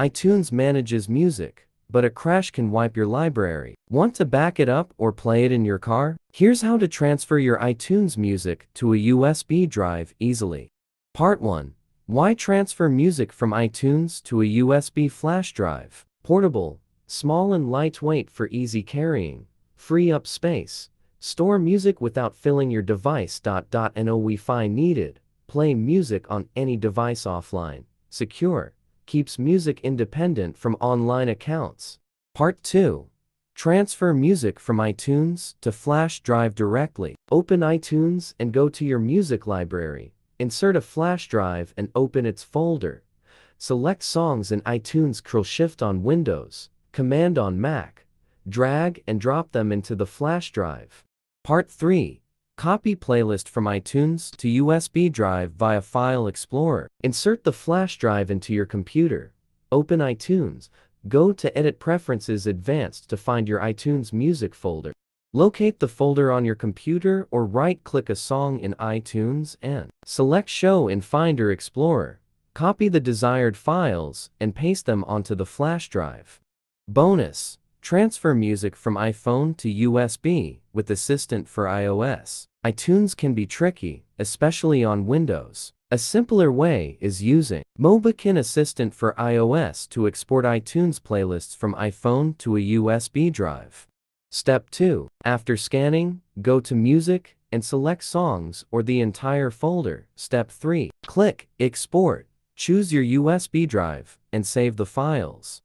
iTunes manages music, but a crash can wipe your library. Want to back it up or play it in your car? Here's how to transfer your iTunes music to a USB drive easily. Part 1. Why transfer music from iTunes to a USB flash drive? Portable, small and lightweight for easy carrying, free up space, store music without filling your device. No Wi-Fi needed, play music on any device offline, secure, keeps music independent from online accounts. Part 2. Transfer music from iTunes to flash drive directly. Open iTunes and go to your music library. Insert a flash drive and open its folder. Select songs in iTunes Ctrl Shift on Windows, Command on Mac. Drag and drop them into the flash drive. Part 3. Copy playlist from iTunes to USB drive via File Explorer. Insert the flash drive into your computer. Open iTunes. Go to Edit Preferences Advanced to find your iTunes Music folder. Locate the folder on your computer or right-click a song in iTunes and select Show in Finder Explorer. Copy the desired files and paste them onto the flash drive. Bonus. Transfer music from iPhone to USB with Assistant for iOS iTunes can be tricky, especially on Windows. A simpler way is using Mobikin Assistant for iOS to export iTunes playlists from iPhone to a USB drive. Step 2. After scanning, go to Music and select songs or the entire folder. Step 3. Click Export. Choose your USB drive and save the files.